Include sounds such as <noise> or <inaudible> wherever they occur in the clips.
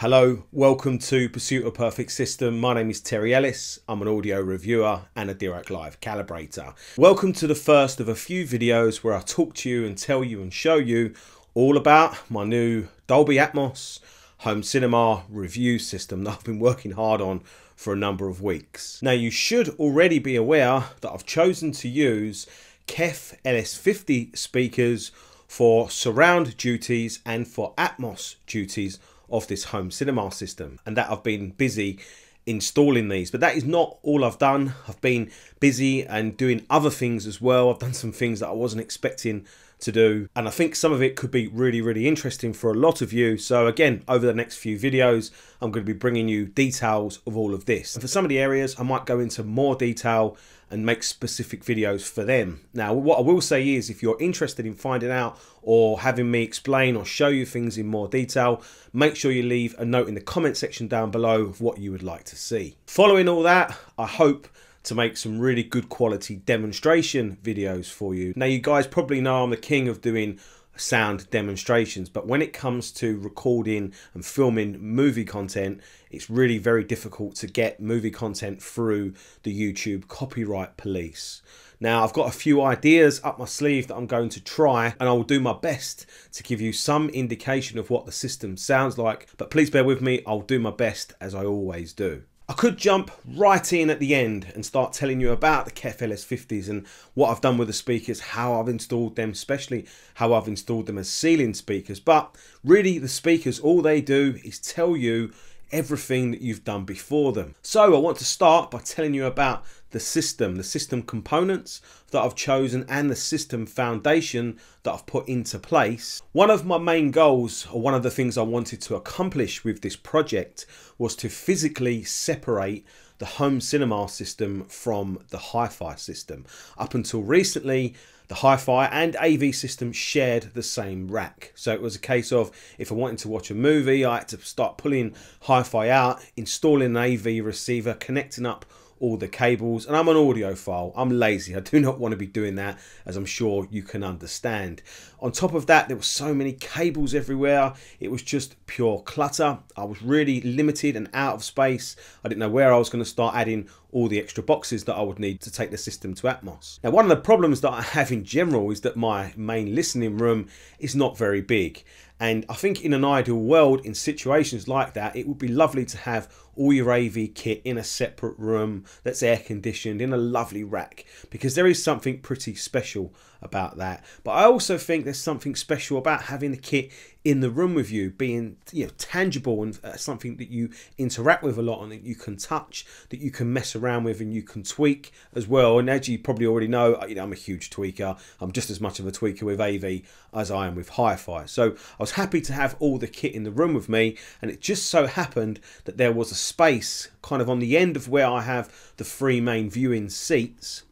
Hello, welcome to Pursuit of Perfect System. My name is Terry Ellis. I'm an audio reviewer and a Dirac Live calibrator. Welcome to the first of a few videos where I talk to you and tell you and show you all about my new Dolby Atmos home cinema review system that I've been working hard on for a number of weeks. Now you should already be aware that I've chosen to use KEF LS50 speakers for surround duties and for Atmos duties of this home cinema system and that I've been busy installing these. But that is not all I've done. I've been busy and doing other things as well. I've done some things that I wasn't expecting to do. And I think some of it could be really really interesting for a lot of you. So again over the next few videos I'm going to be bringing you details of all of this. And for some of the areas I might go into more detail and make specific videos for them. Now what I will say is if you're interested in finding out or having me explain or show you things in more detail make sure you leave a note in the comment section down below of what you would like to see. Following all that I hope to make some really good quality demonstration videos for you. Now you guys probably know I'm the king of doing sound demonstrations but when it comes to recording and filming movie content it's really very difficult to get movie content through the YouTube copyright police. Now I've got a few ideas up my sleeve that I'm going to try and I will do my best to give you some indication of what the system sounds like but please bear with me I'll do my best as I always do. I could jump right in at the end and start telling you about the KEF LS50s and what I've done with the speakers, how I've installed them, especially how I've installed them as ceiling speakers. But really the speakers, all they do is tell you everything that you've done before them. So I want to start by telling you about the system, the system components that I've chosen and the system foundation that I've put into place. One of my main goals or one of the things I wanted to accomplish with this project was to physically separate the home cinema system from the hi-fi system. Up until recently, the hi-fi and AV system shared the same rack. So it was a case of if I wanted to watch a movie, I had to start pulling hi-fi out, installing an AV receiver, connecting up all the cables and I'm an audiophile. I'm lazy. I do <laughs> not want to be doing that as I'm sure you can understand. On top of that, there were so many cables everywhere. It was just pure clutter. I was really limited and out of space. I didn't know where I was going to start adding all the extra boxes that I would need to take the system to Atmos. Now, one of the problems that I have in general is that my main listening room is not very big. And I think in an ideal world, in situations like that, it would be lovely to have all your AV kit in a separate room that's air conditioned in a lovely rack because there is something pretty special about that. But I also think there's something special about having the kit in the room with you, being you know tangible and uh, something that you interact with a lot and that you can touch, that you can mess around with and you can tweak as well. And as you probably already know, you know I'm a huge tweaker. I'm just as much of a tweaker with AV as I am with hi-fi. So I was happy to have all the kit in the room with me, and it just so happened that there was a space kind of on the end of where I have the three main viewing seats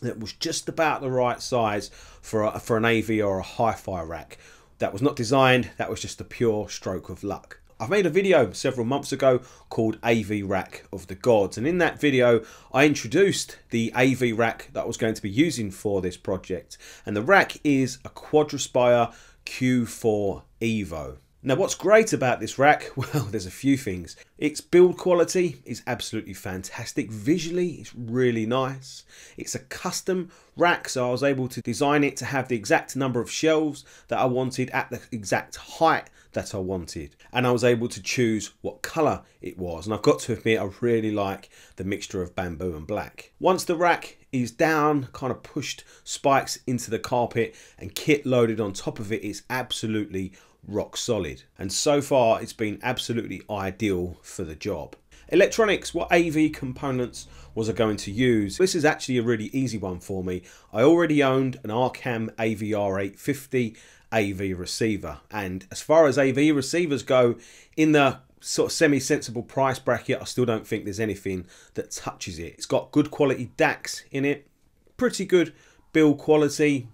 that was just about the right size for a, for an AV or a hi-fi rack. That was not designed, that was just a pure stroke of luck. I've made a video several months ago called AV Rack of the Gods and in that video I introduced the AV rack that I was going to be using for this project and the rack is a Quadraspire Q4 Evo. Now what's great about this rack, <laughs> well there's a few things. Its build quality is absolutely fantastic. Visually it's really nice. It's a custom rack so I was able to design it to have the exact number of shelves that I wanted at the exact height that I wanted. And I was able to choose what colour it was. And I've got to admit I really like the mixture of bamboo and black. Once the rack is down, kind of pushed spikes into the carpet and kit loaded on top of it, it's absolutely rock solid. And so far, it's been absolutely ideal for the job. Electronics, what AV components was I going to use? This is actually a really easy one for me. I already owned an Arcam AVR850 AV receiver. And as far as AV receivers go, in the sort of semi-sensible price bracket, I still don't think there's anything that touches it. It's got good quality DACs in it, pretty good build quality,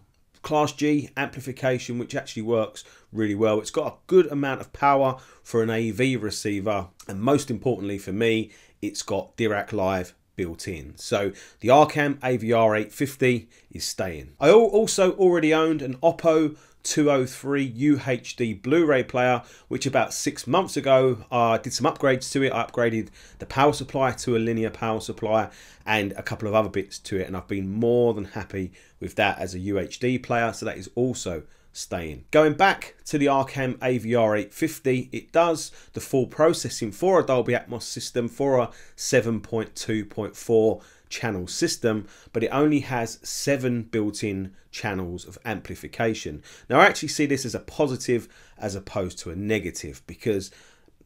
Class G amplification, which actually works really well. It's got a good amount of power for an AV receiver. And most importantly for me, it's got Dirac Live built in. So the Arcam AVR 850 is staying. I also already owned an Oppo 203 UHD Blu-ray player, which about six months ago I uh, did some upgrades to it. I upgraded the power supply to a linear power supply and a couple of other bits to it, and I've been more than happy with that as a UHD player. So that is also staying. Going back to the Arcam AVR 850, it does the full processing for a Dolby Atmos system for a 7.2.4 channel system, but it only has seven built-in channels of amplification. Now I actually see this as a positive as opposed to a negative because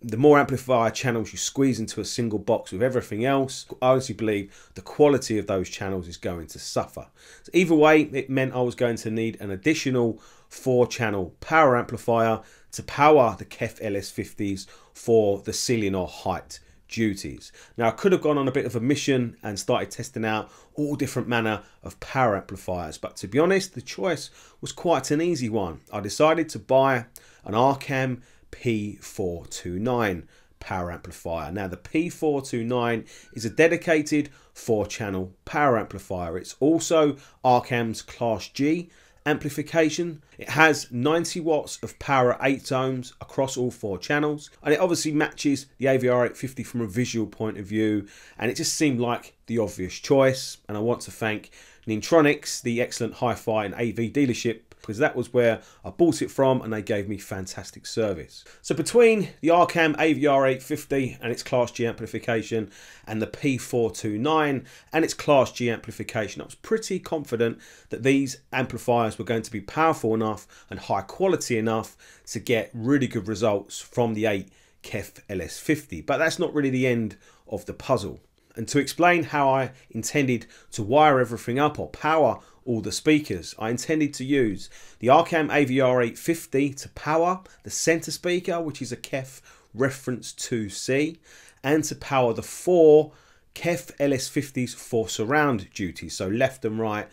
the more amplifier channels you squeeze into a single box with everything else, I honestly believe the quality of those channels is going to suffer. So either way, it meant I was going to need an additional four channel power amplifier to power the KEF LS50s for the ceiling or height duties. Now I could have gone on a bit of a mission and started testing out all different manner of power amplifiers, but to be honest, the choice was quite an easy one. I decided to buy an Arcam P429 power amplifier. Now the P429 is a dedicated four channel power amplifier. It's also Arcam's Class G amplification. It has 90 watts of power at 8 ohms across all four channels and it obviously matches the AVR 850 from a visual point of view and it just seemed like the obvious choice and I want to thank Nintronics, the excellent hi-fi and AV dealership because that was where I bought it from and they gave me fantastic service. So between the Arcam AVR 850 and its Class G amplification and the P429 and its Class G amplification, I was pretty confident that these amplifiers were going to be powerful enough and high quality enough to get really good results from the 8 KEF LS50. But that's not really the end of the puzzle. And to explain how I intended to wire everything up or power all the speakers. I intended to use the Arcam AVR 850 to power the center speaker, which is a KEF reference 2C, and to power the four KEF LS50s for surround duties, so left and right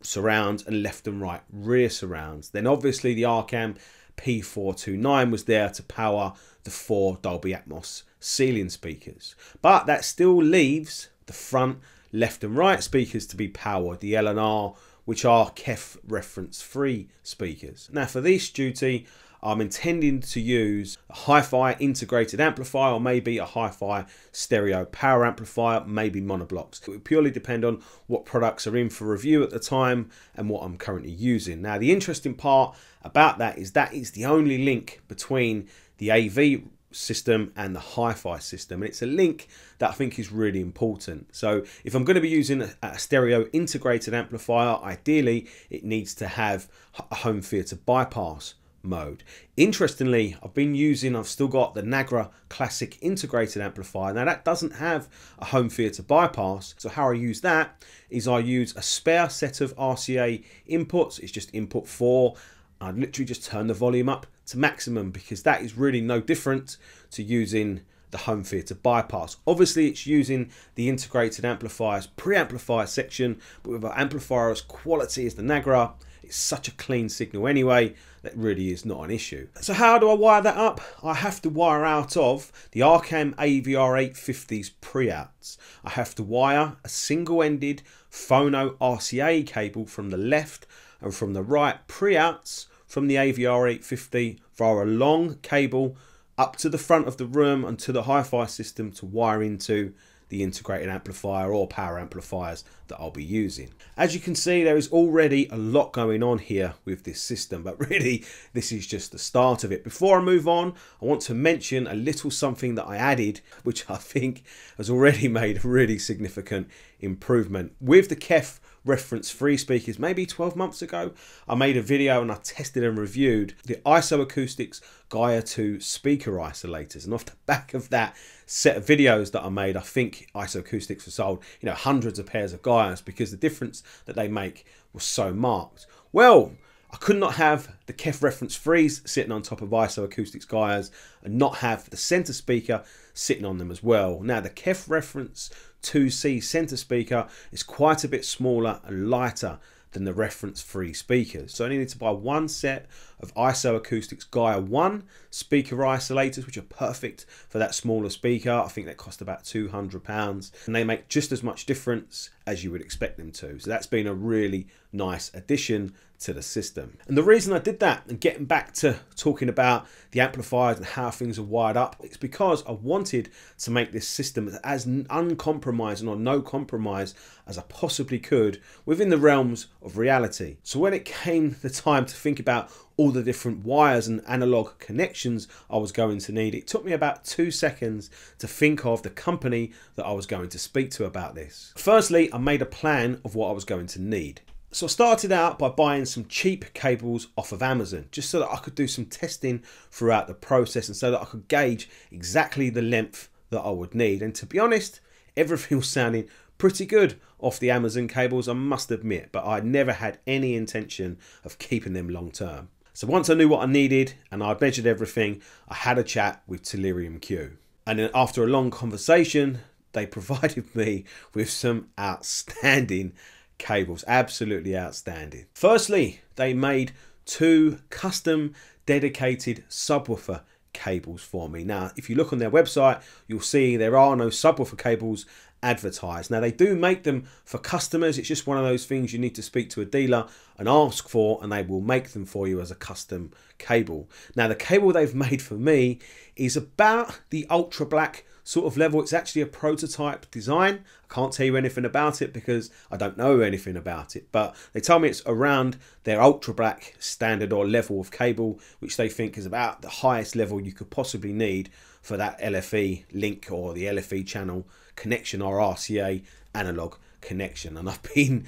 surrounds and left and right rear surrounds. Then obviously the Arcam P429 was there to power the four Dolby Atmos ceiling speakers. But that still leaves the front left and right speakers to be powered, the L&R, which are KEF reference free speakers. Now for this duty, I'm intending to use a hi-fi integrated amplifier or maybe a hi-fi stereo power amplifier, maybe monoblocks. It would purely depend on what products are in for review at the time and what I'm currently using. Now the interesting part about that is that is the only link between the AV system and the hi-fi system and it's a link that I think is really important. So if I'm going to be using a, stereo integrated amplifier ideally it needs to have a home theater bypass mode. Interestingly I've been using I've still got the Nagra classic integrated amplifier. Now that doesn't have a home theater bypass so how I use that is I use a spare set of RCA inputs. It's just input 4 I literally just turn the volume up to maximum because that is really no different to using the home theater bypass. Obviously it's using the integrated amplifiers pre-amplifier section, but with an amplifier as quality as the Nagra, it's such a clean signal anyway, that really is not an issue. So how do I wire that up? I have to wire out of the Arcam AVR 850's pre-outs. I have to wire a single-ended phono RCA cable from the left and from the right pre-outs from the AVR 850 via a long cable up to the front of the room and to the hi-fi system to wire into the integrated amplifier or power amplifiers that I'll be using. As you can see there is already a lot going on here with this system but <laughs> really this is just the start of it. Before I move on I want to mention a little something that I added which I think has already <laughs> made a really significant improvement. With the KEF reference free speakers maybe 12 months ago. I made a video and I tested and reviewed the ISO Acoustics Gaia 2 speaker isolators. And off the <laughs> back of that set of videos that I made I think ISO Acoustics have sold you know hundreds of pairs of Gaias because the difference that they make was so marked. Well I could not have the KEF reference freeze sitting on top of ISO Acoustics Gaias and not have the center speaker sitting on them as well. Now the KEF reference 2C center speaker is quite a bit smaller and lighter than the reference free speakers. So I need to buy one set of ISO Acoustics Gaia 1 speaker isolators, which are perfect for that smaller speaker. I think they cost about £200 and they make just as much difference as you would expect them to. So that's been a really nice addition to the system. And the reason I did that and getting back to talking about the amplifiers and how things are wired up, it's because I wanted to make this system as uncompromising or no compromise as I possibly could within the realms of reality. So when it came <laughs> the time to think about all the different wires and analog connections I was going to need, it took me about two seconds to think of the company that I was going to speak to about this. Firstly, I made a plan of what I was going to need. So I started out by buying some cheap cables off of Amazon just so that I could do some testing throughout the process and so that I could gauge exactly the length that I would need. And to be honest, <laughs> everything was sounding pretty good off the Amazon cables, I must admit, but I never had any intention of keeping them long term. So once I knew what I needed and I'd measured everything, I had a chat with Tellurium Q. And then after a long conversation, they <laughs> provided me with some outstanding cables, absolutely outstanding. Firstly, they made two custom dedicated subwoofer cables for me. Now, if you look on their website, you'll see there are no subwoofer cables advertised. Now, they do make them for customers. It's just one of those things you need to speak to a dealer and ask for, and they will make them for you as a custom cable. Now, the cable they've <laughs> made for me is about the ultra black sort of level. It's actually a prototype design. I can't tell you anything about it because I don't know anything about it, but they tell me it's around their ultra black standard or level of cable, which they think is about the highest level you could possibly need for that LFE link or the LFE channel connection or RCA analog connection. And I've <laughs> been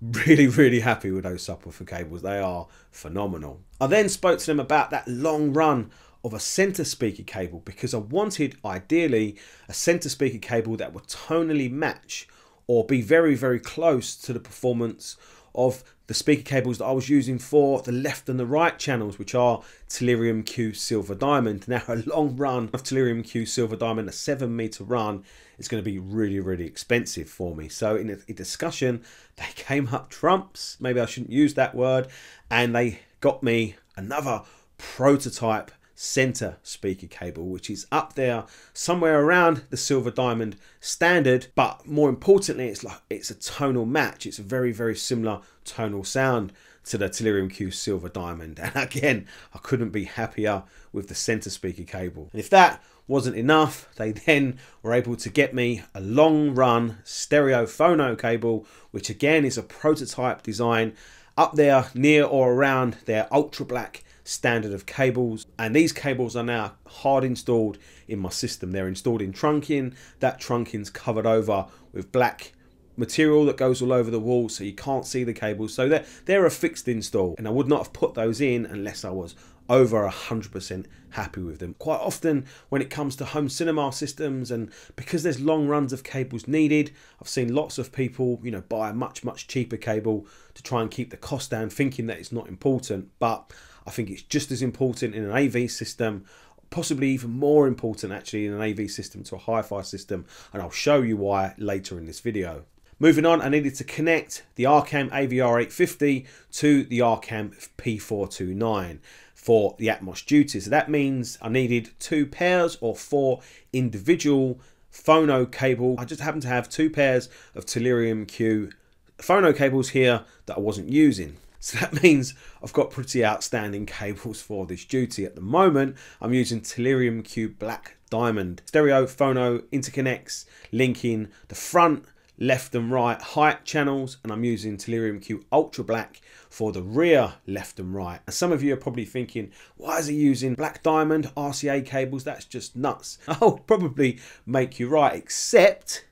really, really happy with those subwoofer cables. They are phenomenal. I then spoke to them about that long run of a center speaker cable because I wanted ideally a center speaker cable that would tonally match or be very very close to the performance of the speaker cables that I was using for the left and the right channels which are Tellurium Q Silver Diamond. <laughs> Now a long run of Tellurium Q Silver Diamond, a 7 meter run is going to be really really expensive for me. So in a, a discussion <laughs> they came up trumps, maybe I shouldn't use that word, and they got me another prototype center speaker cable, which is up there somewhere around the silver diamond standard. But more importantly, it's like it's a tonal match. It's a very, very similar tonal sound to the Tellurium Q Silver Diamond. <laughs> And again, I couldn't be happier with the center speaker cable. And if that wasn't enough, they then were able to get me a long run stereo phono cable, which again is a prototype design up there near or around their ultra black standard of cables and these cables are now hard installed in my system they're installed in trunking that trunking's covered over with black material that goes all over the wall so you can't see the cables so they're, they're a fixed install and I would not have put those in unless I was over 100% happy with them. Quite often when it comes to home cinema systems and because there's long runs of cables needed, I've seen lots of people, you know, buy a much, much cheaper cable to try and keep the cost down thinking that it's not important. But I think it's just as important in an AV system, possibly even more important actually in an AV system to a hi-fi system, and I'll show you why later in this video. Moving on, I needed to connect the Arcam AVR850 to the Arcam P429 for the Atmos duties. So that means I needed two pairs or four individual phono cable. I just happen to have two pairs of Tellurium Q phono cables here that I wasn't using. So that <laughs> means I've got pretty outstanding cables for this duty. At the moment, I'm using Tellurium Q Black Diamond. Stereo phono interconnects linking the front, left and right height channels and I'm using Tellurium Q Ultra Black for the rear left and right. And some of you are probably thinking, why is he using black diamond RCA cables? That's just nuts. <laughs> I'll probably make you right, except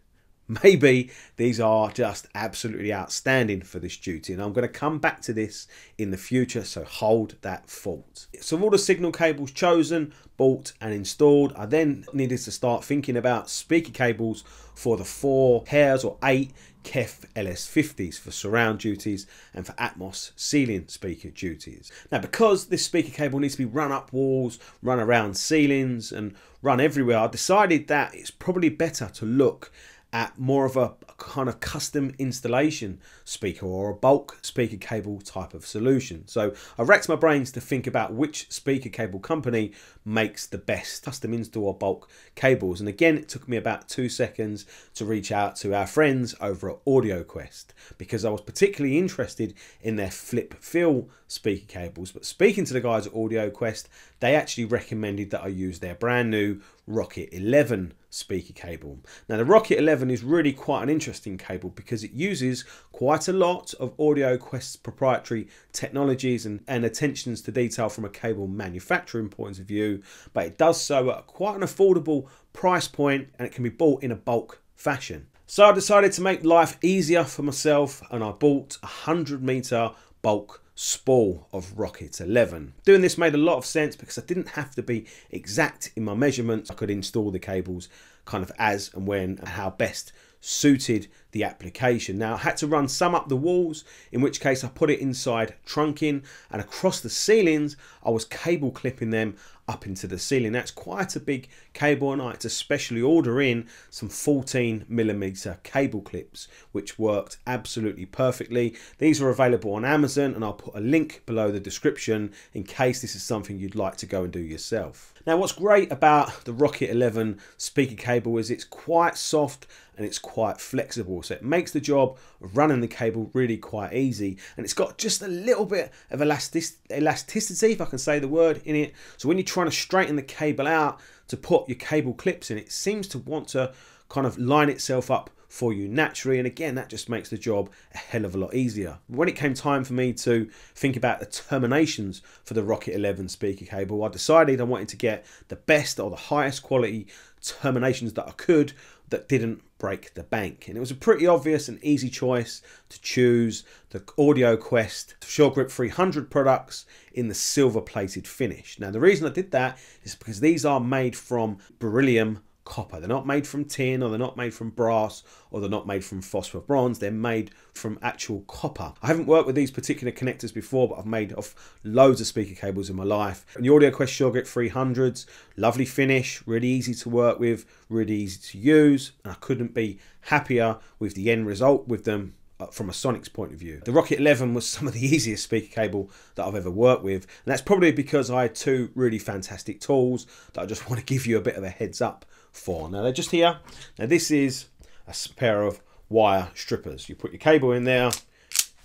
<laughs> maybe these are just absolutely outstanding for this duty and I'm going to come back to this in the future so hold that thought. So all the signal cables chosen, bought and installed I then needed to start thinking about speaker cables for the four pairs or eight KEF LS50s for surround duties and for Atmos ceiling speaker duties. Now because this speaker cable needs to be run up walls, run around ceilings and run everywhere I decided that it's probably better to look at more of a kind of custom installation speaker or a bulk speaker cable type of solution. So I racked my brains to think about which speaker cable company makes the best custom install or bulk cables. And again, it took me about two seconds to reach out to our friends over at AudioQuest because I was particularly interested in their flip fill speaker cables. But speaking to the guys at AudioQuest, they actually recommended that I use their brand new Rocket 11 speaker cable. Now the Rocket 11 is really quite an interesting cable because it uses quite a lot of AudioQuest's proprietary technologies and, and attentions to detail from a cable manufacturing point of view, but it does so at quite an affordable price point and it can be bought in a bulk fashion. So I decided to make life easier for myself and I bought a 100 meter bulk spool of Rocket 11. Doing this made a lot of sense because I didn't have to be exact in my measurements. I could install the cables kind of as and when and how best suited the application. Now I had to run some up the walls, in which case I put it inside trunking and across the ceilings I was cable clipping them up into the ceiling. That's quite a big cable and I had to specially order in some 14 millimeter cable clips which worked absolutely perfectly. These are available on Amazon and I'll put a link below the description in case this is something you'd like to go and do yourself. Now what's great about the Rocket 11 speaker cable is it's quite soft and it's quite flexible. So it makes the job of running the cable really quite easy. And it's got just a little bit of elastic elasticity if I can say the word in it. So when you're trying to straighten the cable out to put your cable clips in it seems to want to kind of line itself up for you naturally. And again, that just makes the job a hell of a lot easier. When it came time for me to think about the terminations for the Rocket 11 speaker cable, I decided I wanted to get the best or the highest quality terminations that I could that didn't break the bank. And it was a pretty obvious and easy choice to choose the AudioQuest SureGrip 300 products in the silver plated finish. Now the reason I did that is because these are made from beryllium copper. They're not made from tin or they're not made from brass or they're not made from phosphor bronze. They're made from actual copper. I haven't worked with these particular connectors before, but I've made off loads of speaker cables in my life. And the AudioQuest SureGrip 300s, lovely finish, really easy to work with, really easy to use. And I couldn't be happier with the end result with them uh, from a Sonic's point of view. The Rocket 11 was <laughs> some of the easiest speaker cable that I've ever worked with, and that's probably because I had two really fantastic tools that I just <laughs> want to give you a bit of a heads up for. Now they're just here. Now this is a pair of wire strippers. You put your cable in there,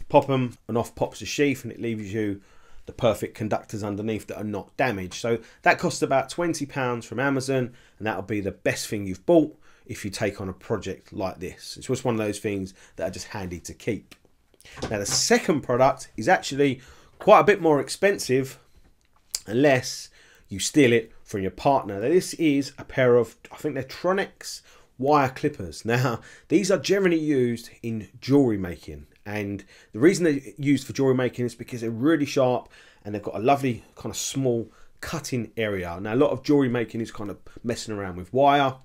pop them, and off pops the sheath, and it leaves you the perfect conductors underneath that are not damaged. So that costs about £20 from Amazon, and that'll be the best thing you've bought if you take on a project like this. It's just one of those things that are just handy to keep. Now the second product is actually quite a bit more expensive unless you steal it from your partner. Now, this is a pair of, I think they're Tronex wire clippers. <laughs> Now, these are generally used in jewelry making. And the reason they're used for jewelry making is because they're really sharp and they've got a lovely kind of small cutting area. Now, a lot of jewelry making is kind of messing around with wire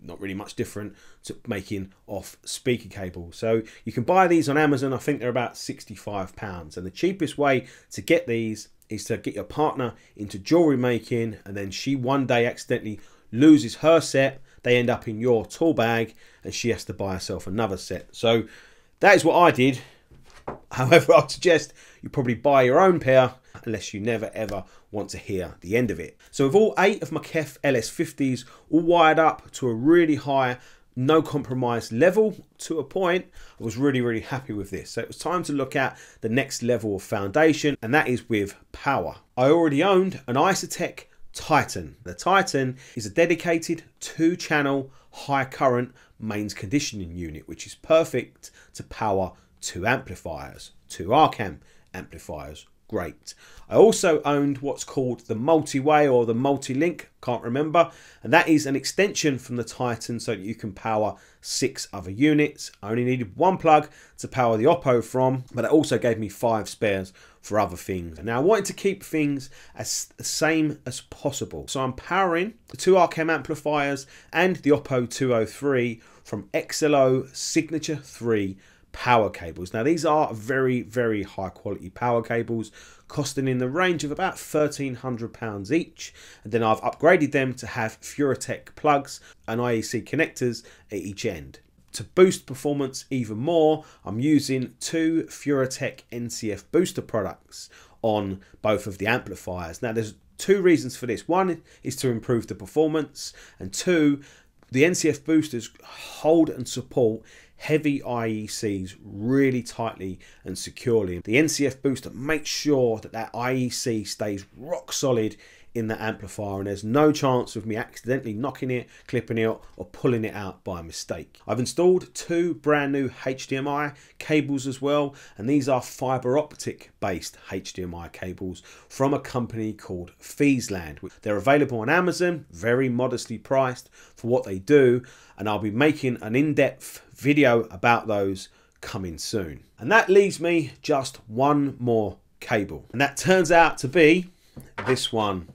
not really much different to making off speaker cable. So you can buy these on Amazon. I think they're about 65 pounds. And the cheapest way to get these is to get your partner into jewelry making and then she one day accidentally loses her set they end up in your tool bag and she has to buy herself another set. So that is what i did. <laughs> However i'd suggest you probably buy your own pair unless you never ever want to hear the end of it. So with all eight of my kef ls50s all wired up to a really high no compromise level to a point. I was really, really happy with this. So it was time to look at the next level of foundation, and that is with power. I already owned an IsoTek Titan. The Titan is a dedicated two channel high current mains conditioning unit, which is perfect to power two amplifiers, two Arcam amplifiers, great. I also owned what's called the multi-way or the multi-link, can't remember, and that is an extension from the Titan so that you can power six other units. I only needed one plug to power the Oppo from, but it also gave me five spares for other things. Now I wanted to keep things as the same as possible. So I'm powering the two Arcam amplifiers and the Oppo 203 from XLO Signature 3 power cables. Now these are very, very high quality power cables costing in the range of about £1,300 each. And then I've upgraded them to have Furutech plugs and IEC connectors at each end. to boost performance even more, I'm using two Furutech NCF booster products on both of the amplifiers. Now there's two reasons for this. One is to improve the performance and two, the NCF boosters hold and support heavy IECs really tightly and securely. The NCF booster makes sure that that IEC stays rock solid in the amplifier and there's no chance of me accidentally knocking it, clipping it or pulling it out by mistake. I've installed two brand new HDMI cables as well and these are fiber optic based HDMI cables from a company called Feesland. They're available on Amazon, very modestly priced for what they do and I'll be making an in-depth video about those coming soon. And that leaves me just one more cable and that turns out to be this one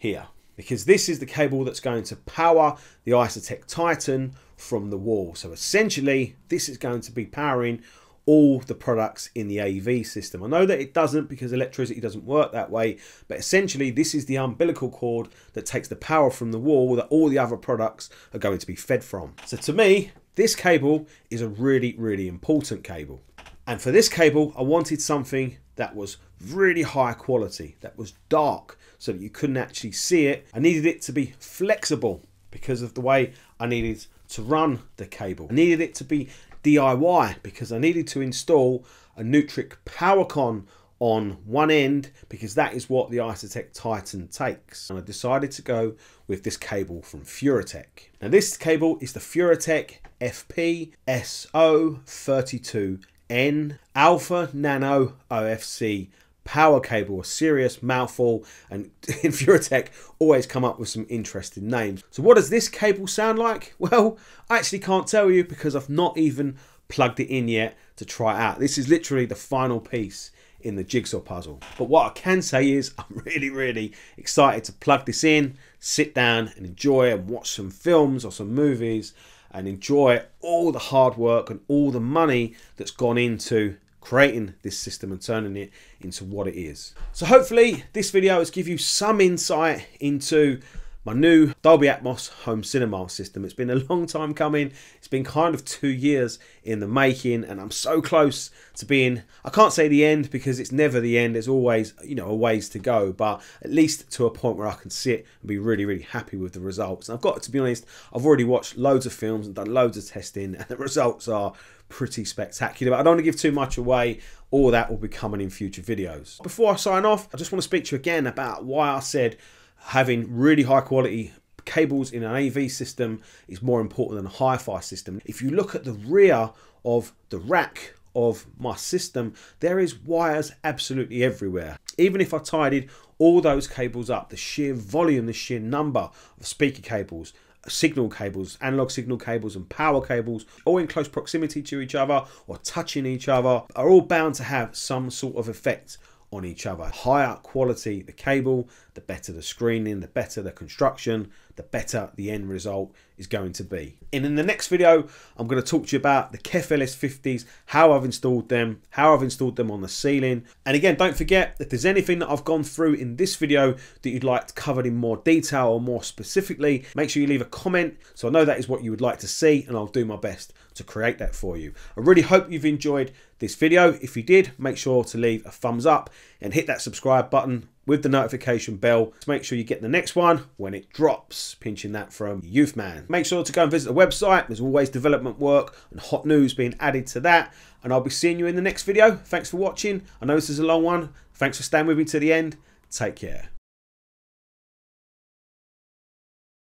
here because this is the cable that's going to power the IsoTek Titan from the wall. So essentially, this is going to be powering all the products in the AV system. I know that it doesn't because electricity doesn't work that way, but essentially this is the umbilical cord that takes the power from the wall that all the other products are going to be fed from. So to me, this cable is a really, really important cable. And for this cable, I wanted something that was really high quality, that was dark, so that you couldn't actually see it. I needed it to be flexible because of the way I needed to run the cable. I needed it to be DIY because I needed to install a Neutrik PowerCon on one end because that is what the IsoTek Titan takes. And I decided to go with this cable from Furutech. Now this cable is the Furutech FP SO32N Alpha Nano OFC power cable, a serious mouthful, and <laughs> Furutech always come up with some interesting names. So what does this cable sound like? <laughs> Well, I actually can't tell you because I've not even plugged it in yet to try it out. This is literally the final piece in the jigsaw puzzle. But what I can say is <laughs> I'm really, really excited to plug this in, sit down and enjoy and watch some films or some movies and enjoy all the hard work and all the money that's gone into creating this system and turning it into what it is. So hopefully this video has give you some insight into my new Dolby Atmos home cinema system. It's been a <laughs> long time coming. It's been kind of two years in the making and I'm so close to being, I can't say the end because it's never the end. There's always, you know, a ways to go, but at least to a point where I can sit and be really, really happy with the results. And I've got to be honest, I've already watched loads of films and done loads of testing <laughs> and the results are pretty spectacular. But I don't want to give too much away. All that will be coming in future videos. Before I sign off, I just want to speak to you again about why I said having really high quality cables in an AV system is more important than a hi-fi system. If you look at the rear of the rack of my system, there is wires absolutely everywhere. Even if I tidied all those cables up, the sheer volume, the sheer number of speaker cables, signal cables, analog signal cables and power cables, all in close proximity to each other or touching each other, are all bound to have some sort of effect on each other. Higher quality the cable, the better the screening, the better the construction, the better the end result is going to be. And in the next video, I'm going to talk to you about the KEF LS50s, how I've installed them, how I've installed them on the ceiling. And again, don't forget, if there's anything that I've gone through in this video that you'd like covered in more detail or more specifically, make sure you leave a comment so I know that is what you would like to see and I'll do my best to create that for you. I really hope you've enjoyed this video. If you did, make sure to leave a thumbs up and hit that subscribe button with the notification bell to make sure you get the next one when it drops. Pinching that from Youthman. Make sure to go and visit the website. There's always development work and hot news being added to that. And I'll be seeing you in the next video. Thanks for watching. I know this is a long one. Thanks for staying with me to the end. Take care.